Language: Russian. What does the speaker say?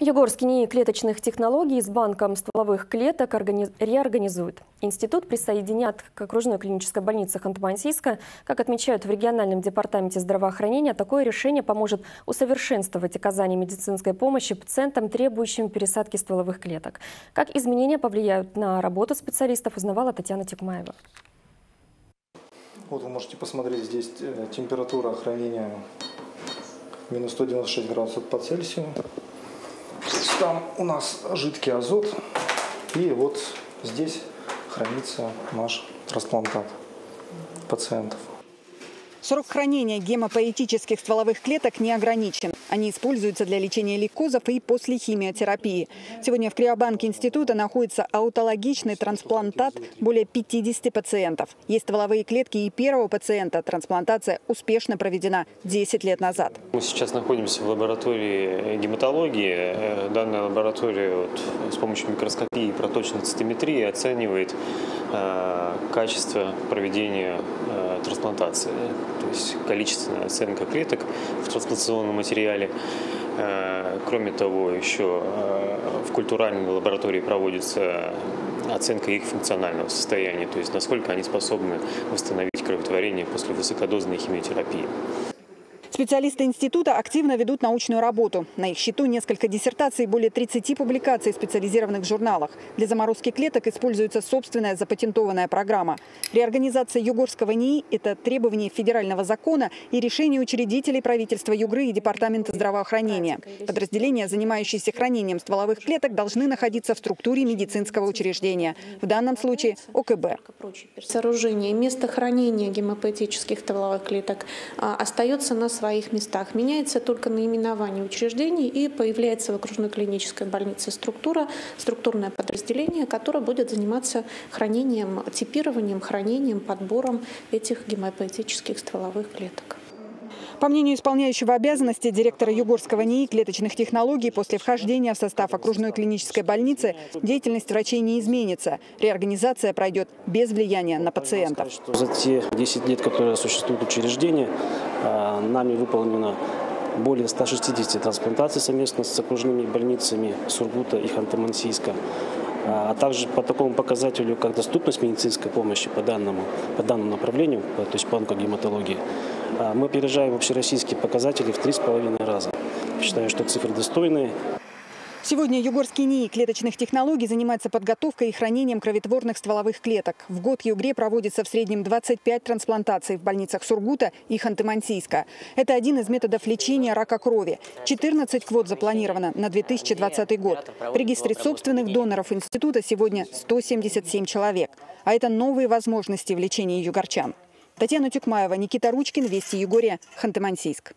Югорский НИИ клеточных технологий с банком стволовых клеток реорганизуют. Институт присоединят к окружной клинической больнице Ханты-Мансийска. Как отмечают в региональном департаменте здравоохранения, такое решение поможет усовершенствовать оказание медицинской помощи пациентам, требующим пересадки стволовых клеток. Как изменения повлияют на работу специалистов, узнавала Татьяна Тюкмаева. Вот вы можете посмотреть здесь э, температура хранения минус 196 градусов по Цельсию. Там у нас жидкий азот. И вот здесь хранится наш трансплантат пациентов. Срок хранения гемопоэтических стволовых клеток не ограничен. Они используются для лечения лейкозов и после химиотерапии. Сегодня в Криобанке института находится аутологичный трансплантат более 50 пациентов. Есть стволовые клетки и первого пациента. Трансплантация успешно проведена 10 лет назад. Мы сейчас находимся в лаборатории гематологии. Э, данная лаборатория вот, с помощью микроскопии и проточной цитометрии оценивает э, качество проведения э, трансплантации. То есть количественная оценка клеток в трансплантационном материале далее. Э, кроме того, еще э, в культуральной лаборатории проводится оценка их функционального состояния, то есть насколько они способны восстановить кроветворение после высокодозной химиотерапии. Специалисты института активно ведут научную работу. На их счету несколько диссертаций и более 30 публикаций в специализированных журналах. Для заморозки клеток используется собственная запатентованная программа. Реорганизация Югорского НИИ – это требование федерального закона и решение учредителей правительства Югры и Департамента здравоохранения. Подразделения, занимающиеся хранением стволовых клеток, должны находиться в структуре медицинского учреждения. В данном случае – ОКБ. Сооружение, место хранения гемопоэтических стволовых клеток а, остается на своей своих местах. Меняется только наименование учреждений и появляется в окружной клинической больнице структура, структурное подразделение, которое будет заниматься хранением, типированием, хранением, подбором этих гемопоэтических стволовых клеток. По мнению исполняющего обязанности директора Югорского НИИ клеточных технологий, после вхождения в состав окружной клинической больницы деятельность врачей не изменится. Реорганизация пройдет без влияния на пациентов. За те 10 лет, которые существует учреждение, а, нами выполнено более 160 трансплантаций совместно с окружными больницами Сургута и Ханты-Мансийска а также по такому показателю, как доступность медицинской помощи по данному, по данному направлению, то есть по онкогематологии, а, мы опережаем общероссийские показатели в три с половиной раза. Считаю, что цифры достойные. Сегодня Югорский НИИ клеточных технологий занимается подготовкой и хранением кроветворных стволовых клеток. В год Югре проводится в среднем 25 трансплантаций в больницах Сургута и Ханты-Мансийска. Это один из методов лечения рака крови. 14 квот запланировано на 2020 год. В регистре собственных доноров института сегодня 177 человек. А это новые возможности в лечении югорчан. Татьяна Тюкмаева, Никита Ручкин, Вести Югория, Ханты-Мансийск.